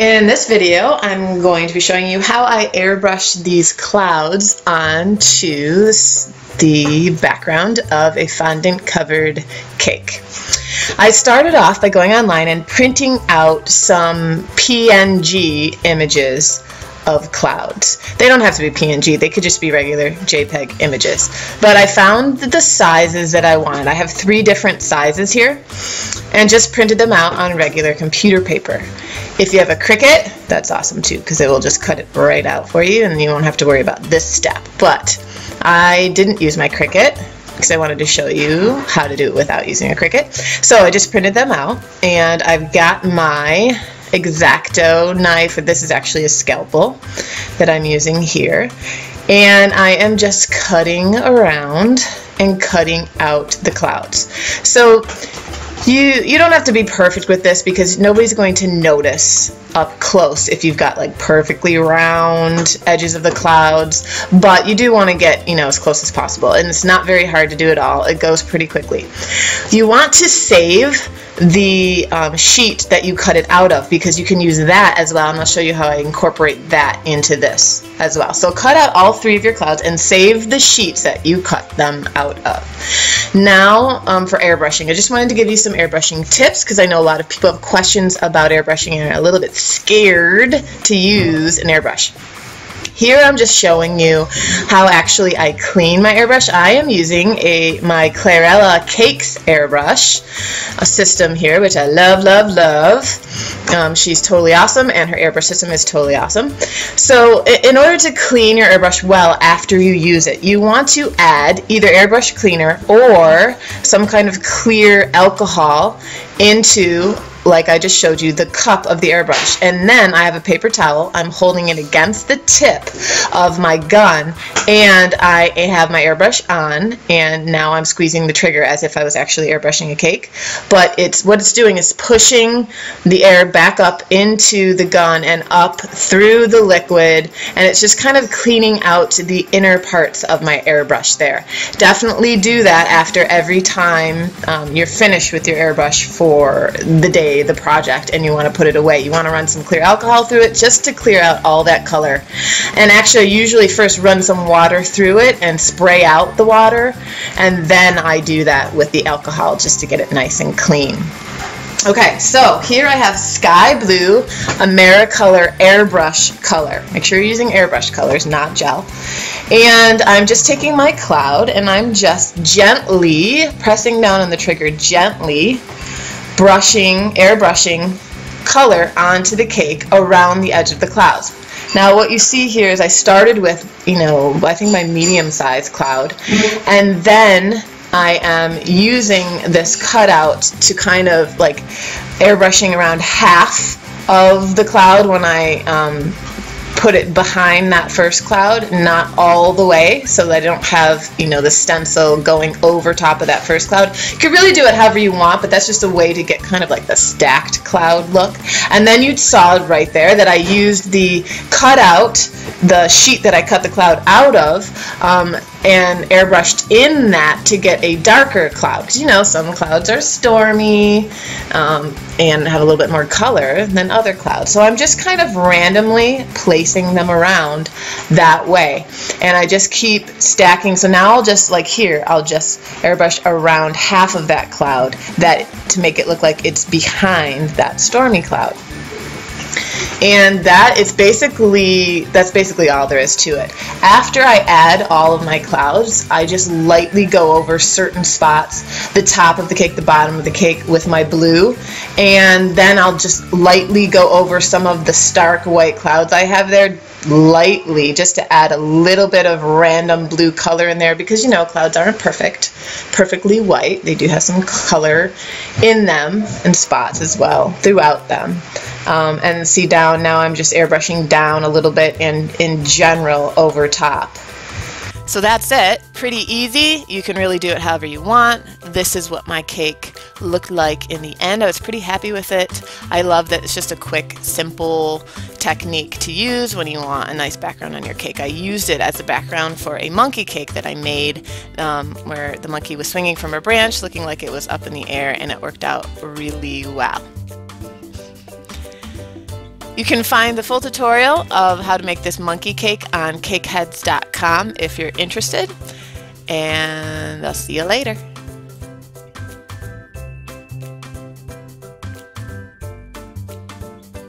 In this video, I'm going to be showing you how I airbrush these clouds onto the background of a fondant covered cake. I started off by going online and printing out some PNG images of clouds. They don't have to be PNG, they could just be regular JPEG images. But I found the sizes that I wanted. I have three different sizes here and just printed them out on regular computer paper. If you have a Cricut, that's awesome too because it will just cut it right out for you and you won't have to worry about this step. But I didn't use my Cricut because I wanted to show you how to do it without using a Cricut. So I just printed them out and I've got my X-Acto knife. This is actually a scalpel that I'm using here. And I am just cutting around and cutting out the clouds. So you, you don't have to be perfect with this because nobody's going to notice up close if you've got like perfectly round edges of the clouds, but you do want to get, you know, as close as possible. And it's not very hard to do it all. It goes pretty quickly. You want to save the um, sheet that you cut it out of because you can use that as well and I'll show you how I incorporate that into this as well. So cut out all three of your clouds and save the sheets that you cut them out of. Now um, for airbrushing. I just wanted to give you some airbrushing tips because I know a lot of people have questions about airbrushing and are a little bit scared to use an airbrush. Here I'm just showing you how actually I clean my airbrush. I am using a my Clarella Cakes airbrush a system here, which I love, love, love. Um, she's totally awesome, and her airbrush system is totally awesome. So in order to clean your airbrush well after you use it, you want to add either airbrush cleaner or some kind of clear alcohol into like I just showed you, the cup of the airbrush. And then I have a paper towel. I'm holding it against the tip of my gun and I have my airbrush on and now I'm squeezing the trigger as if I was actually airbrushing a cake. But it's what it's doing is pushing the air back up into the gun and up through the liquid and it's just kind of cleaning out the inner parts of my airbrush there. Definitely do that after every time um, you're finished with your airbrush for the day the project and you want to put it away. You want to run some clear alcohol through it just to clear out all that color. And actually, I usually first run some water through it and spray out the water, and then I do that with the alcohol just to get it nice and clean. Okay, so here I have Sky Blue Americolor Airbrush color. Make sure you're using airbrush colors, not gel. And I'm just taking my cloud and I'm just gently pressing down on the trigger gently brushing, airbrushing color onto the cake around the edge of the clouds. Now what you see here is I started with, you know, I think my medium sized cloud, and then I am using this cutout to kind of like airbrushing around half of the cloud when I um, put it behind that first cloud, not all the way, so that I don't have, you know, the stencil going over top of that first cloud. You can really do it however you want, but that's just a way to get kind of like the stacked cloud look. And then you saw right there that I used the cutout, the sheet that I cut the cloud out of, um, and airbrushed in that to get a darker cloud. Because you know, some clouds are stormy um, and have a little bit more color than other clouds. So I'm just kind of randomly placing them around that way. And I just keep stacking. So now I'll just, like here, I'll just airbrush around half of that cloud that to make it look like it's behind that stormy cloud and that is basically that's basically all there is to it. After I add all of my clouds I just lightly go over certain spots the top of the cake the bottom of the cake with my blue. And then I'll just lightly go over some of the stark white clouds I have there lightly just to add a little bit of random blue color in there because you know clouds aren't perfect. Perfectly white. They do have some color in them and spots as well throughout them um, and see down now I'm just airbrushing down a little bit and in general over top so that's it. Pretty easy. You can really do it however you want. This is what my cake looked like in the end. I was pretty happy with it. I love that it's just a quick, simple technique to use when you want a nice background on your cake. I used it as a background for a monkey cake that I made um, where the monkey was swinging from a branch looking like it was up in the air and it worked out really well. You can find the full tutorial of how to make this monkey cake on cakeheads.com if you're interested. And I'll see you later.